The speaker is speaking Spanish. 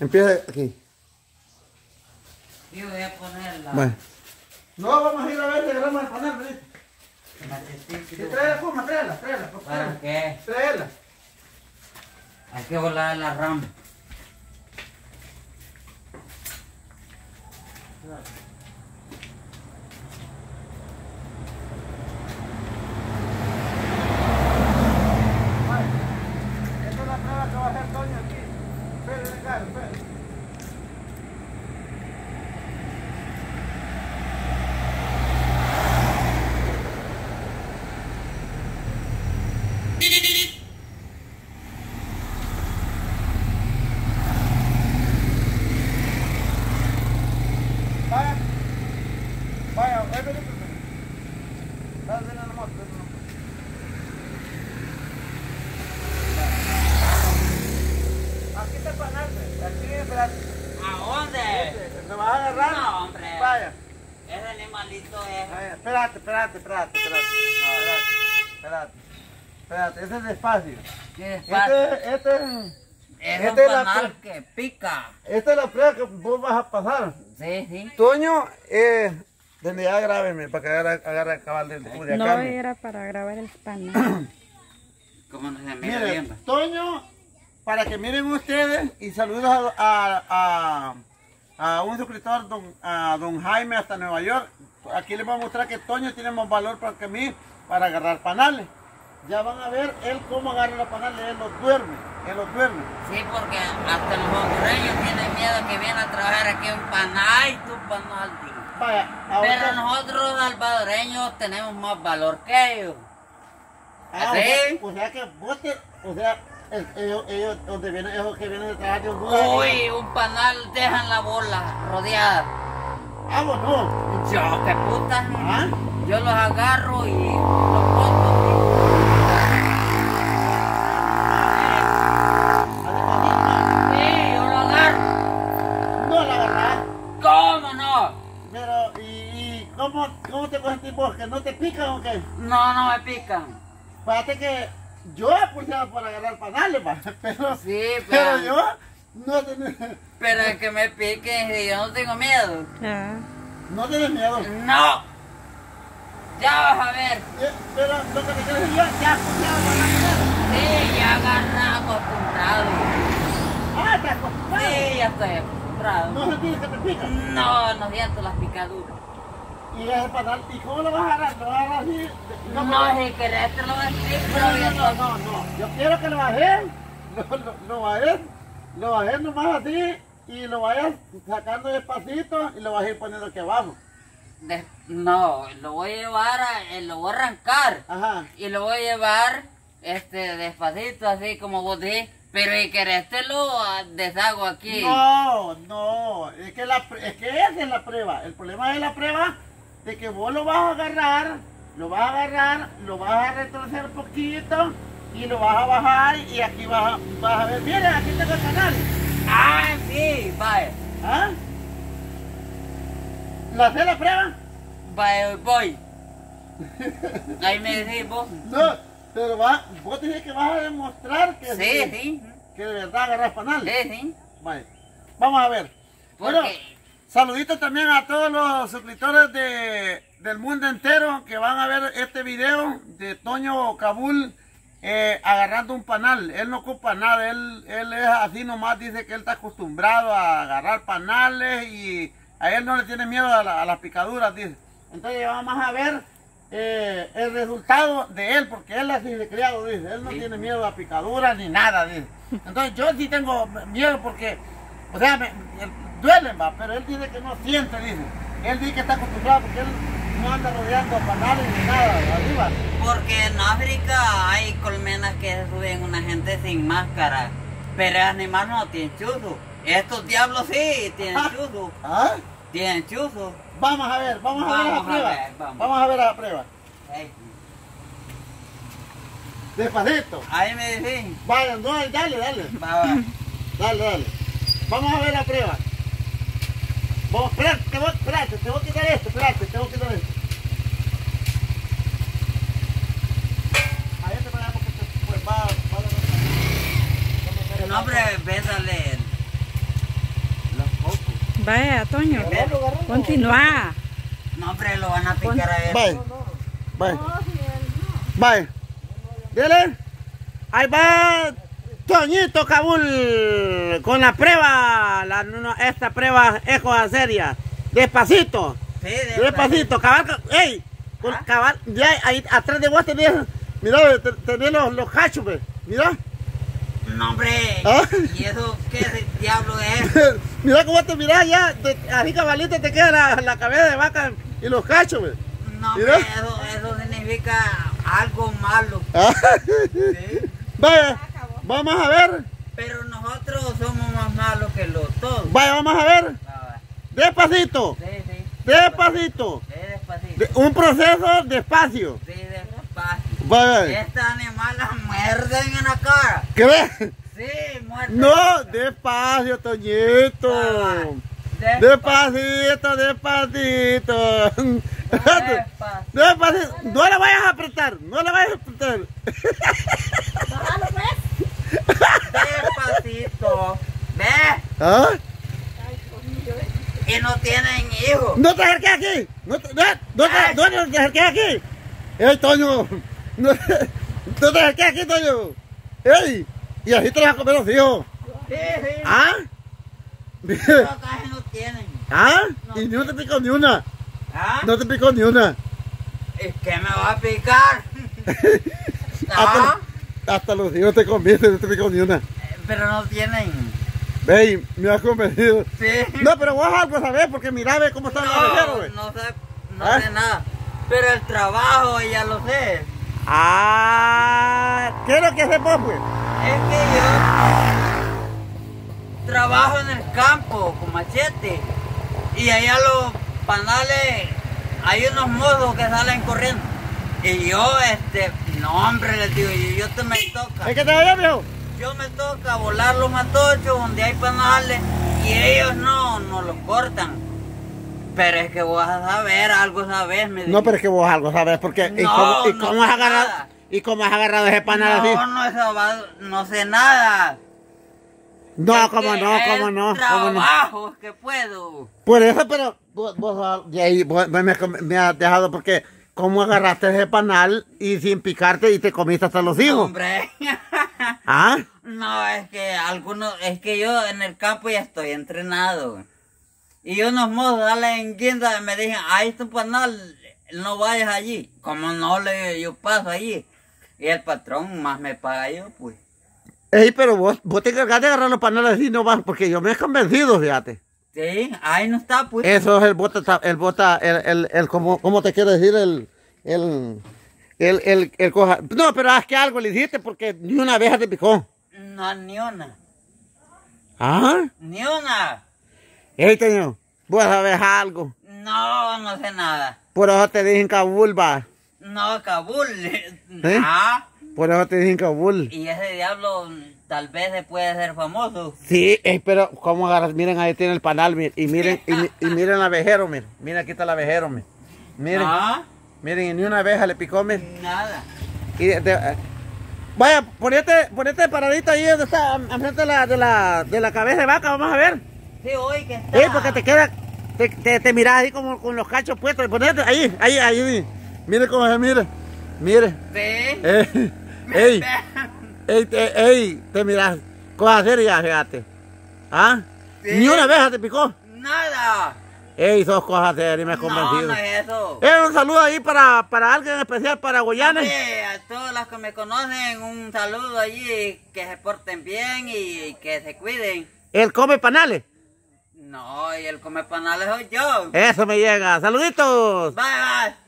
Empieza aquí. Yo voy a ponerla. Bueno. No, vamos a ir a ver si agarramos el panel, ¿verdad? Necesito- Sí, tráela, Puma, tráela, tráela, por ¿Para favor. qué? Tráela. Hay que volar la RAM. Esta es la prueba que va a hacer Toño aquí. Espere, Ricardo, espere. Vaya. Vaya, ahí viene tu- Dale, ven a la moto, ven a la moto. Aquí está panal, ve. aquí, espérate. ¿A dónde? ¿Me vas a agarrar? No, hombre. Vaya. Ese animalito es. Vaya, espérate, espérate, espérate, espérate. Espérate, espérate. Espérate, ese es despacio. ¿Qué es fácil? Este, este, Es esta un es la panal que pica. esta es la prueba que vos vas a pasar. Sí, sí. Toño, eh, ya grábeme para que agarre, agarre el cabal del No Culiacán. era para grabar el panel. ¿Cómo no se mira Mire, bien? Toño, para que miren ustedes y saludos a, a, a, a un suscriptor, don, a don Jaime hasta Nueva York. Aquí les voy a mostrar que Toño tiene más valor para que mí para agarrar panales. Ya van a ver él cómo agarra los panales, él los duerme, él los duerme. Sí, porque hasta los hondureños tienen miedo que vienen a trabajar aquí en panal y tu panal. Vaya, Pero ahora, nosotros salvadoreños tenemos más valor que ellos. ah, o, ¿Sí? sea, o sea que vos te, o sea, el- ellos, ellos, donde vienen, ellos que vienen de trabajar de Honduras. Uy, un panal dejan la bola rodeada. Ah, vos no. Yo, qué puta. Ah, Yo los agarro y los cómo, cómo te coges vos? ¿Que no te pican o qué? No, no me pican. Fíjate que yo he pulsado para agarrar panales, pa, pero, Sí, pero pero, yo no tenés, pero es que me piquen y yo no tengo miedo. Ah, no tenés miedo. No. Ya vas a ver. Eh, Pero lo que te quiero decir yo, ya has pulsado para. Sí, ya agarra acostumbrado. Ah, te acostumbrado. Sí, ya estoy acostumbrado. No sentís que te pican. No, no siento las picaduras. Y ese panal, ¿y cómo lo vas a agarrar? ¿Lo vas a agarrar así? No, pero- si querés te lo No, pero no, no, no, no. Yo quiero que lo bajes. Lo, lo, lo bajes. Lo bajes nomás así. Y lo vayas sacando despacito y lo vas a ir poniendo aquí abajo. De- no, lo voy a llevar, a- eh, lo voy a arrancar Ajá. y lo voy a llevar este despacito, así como vos dijiste. Pero si querés te lo ah, deshago aquí. No, no. Es que, la, es que esa es la prueba. El problema es la prueba de que vos lo vas a agarrar, lo vas a agarrar, lo vas a retroceder un poquito y lo vas a bajar y aquí vas a, vas a ver. Mira, aquí tengo el canal. Ah, sí, vaya. ¿Ah? ¿La haces la prueba? Vaya, voy. Ahí me decís vos. No, pero va, vos tenés que vas a demostrar que, Sí, sí. que de verdad agarras panal. Sí, sí. Vale. Vamos a ver. Bueno, saluditos también a todos los suscriptores de, del mundo entero que van a ver este video de Toño Cabul eh, agarrando un panal. Él no ocupa nada, él, él es así nomás, dice que él está acostumbrado a agarrar panales y a él no le tiene miedo a, la- a las picaduras, dice. Entonces vamos a ver eh, el resultado de él, porque él así de criado, dice. Él no Sí. tiene miedo a picaduras ni nada, dice. Entonces yo sí tengo miedo porque, o sea, me, me- duelen, va, pero él dice que no siente, dice. Él dice que está acostumbrado porque él no anda rodeando panales ni nada arriba. Porque en África hay colmenas que suben una gente sin máscara. Pero el animal no tiene chuzo. Estos diablos sí tienen Ah. chuzo. ¿Ah? Tienen chuzo. Vamos a ver, vamos, a ver la Vamos prueba. ver, vamos. a ver la prueba. Despacito. Ahí me decís. Vaya, no, dale, dale. Va, va. Dale, dale. Vamos a ver la prueba. Vamos, espérate, te voy, espérate, te voy a quitar esto, espérate, te voy a quitar esto. Ahí te para porque te, pues va, va a No, hombre, véndale. Vaya, Toño. Continúa. No, hombre, lo van a picar a él. Bye. Bye. Bye. Dile. Ahí va Toñito Kabul con la prueba, la, no, esta prueba eco seria. Despacito. Sí, de Despacito, cabal, ca- ey, con ¿Ah? cabal, ya ahí atrás de vos tenés, mira, te- tenés los, los cachos, ve, mira, No, hombre. ¿Ah? ¿Y eso qué de- diablo es? mira cómo te mirás ya, te- así cabalito te queda la, la cabeza de vaca y los cachos. No, hombre, eso, eso significa algo malo. Ah, Sí. Vaya, vamos a ver, Pero nosotros somos más malos que los todos. vaya, vamos a ver, Ah, despacito, Sí, sí. despacito, Sí, despacito. de- un proceso despacio, Sí, despacio. vaya, Estas animales muerden en la cara. ¿qué ves? Sí, muerden. No, despacio, Toñito. Despacito, despacito. Despacio. Despacito. No la vayas a apretar, no la vayas a apretar. Despacito. ¿Ves? ¿Ah? Y no tienen hijos. No te acerques aquí. No te, no, no te, no, no te acerques aquí. ¡Ey, Toño! No, no te acerques aquí, Toño. ¡Ey! Y así te vas a comer los hijos. Sí, sí. ¿Ah? Pero casi no tienen. ¿Ah? Y no te picó ni una. ¿Ah? No te picó ni una. Es que me va a picar. ¿Ah? Hasta, los hijos te comiste, no te picó ni una. Pero no tienen. Ey, me has convencido. Sí. No, pero vos algo sabés, porque mira, ve cómo está el abejero, No, ve. no sé, no ¿Ah? sé nada. Pero el trabajo ya lo sé. Ah, ¿qué es lo que haces vos, pues? Es que yo trabajo en el campo con machete. Y allá los panales, hay unos modos que salen corriendo. Y yo, este, no hombre, les digo, yo, yo te me toca. ¿Es que te vaya, viejo? Yo me toca volar los matochos donde hay panales y ellos no, no los cortan. Pero es que vos vas a saber, algo sabes, me No, pero es que vos algo sabes, porque... ¿Y No, cómo, y no cómo has agarrado, nada. ¿Y cómo has agarrado ese panal así? No, no, eso va- no sé nada. No, cómo no, cómo no, cómo no. Trabajo que puedo. Por eso, pero vos, vos, y ahí vos me, me- me has dejado porque... ¿Cómo agarraste ese panal y sin picarte y te comiste hasta los hijos? Hombre. ¿Ah? No, es que algunos, es que yo en el campo ya estoy entrenado. Y unos mozos salen en guinda y me dicen, ahí tu panal, no vayas allí. Como no le yo paso allí. Y el patrón más me paga yo, pues. Ey, pero vos, vos te encargas de agarrar los panales así no vas, porque yo me he convencido, fíjate. Sí, ahí no está, pues. Eso es el bota, ta- el bota, el, el, el ¿cómo, cómo te quiero decir? El, el, el, el, el coja. No, pero haz que algo le hiciste porque ni una abeja te picó. No, ni una. ¿Ah? Ni una. Ey, teño, vos sabes algo. No, no sé nada. Por eso te dije en Kabul, va. No, Kabul. ¿Eh? Ah, Por eso te dije en Kabul. y ese diablo tal vez se puede ser famoso. Sí, ey, pero ¿cómo agarras? Miren, ahí tiene el panal, miren, y miren, y, mi- y miren el abejero, miren. Miren, aquí está el abejero, miren. Miren, Ah, miren, y ni una abeja le picó, miren. nada. Y de- de- eh, vaya, ponete, ponete paradito ahí donde está, enfrente de la, de la, de la cabeza de vaca, vamos a ver. Sí, hoy que está. Eh, porque te queda, te, te, te miras ahí como con los cachos puestos. Ponete ahí, ahí, ahí. Mire cómo se mira. Mire. Sí. Eh, ey, ey, te, ey, te miras. Cosa seria, fíjate. ¿Ah? Sí. Ni una abeja te picó. Nada. Ey, sos cosas serias, me No, convencido. no es eso. Eh, un saludo ahí para, para alguien especial, para Goyanes. Sí, a todos los que me conocen, un saludo allí, que se porten bien y que se cuiden. Él come panales. No, y el come panales soy yo. Eso me llega. Saluditos. Bye, bye.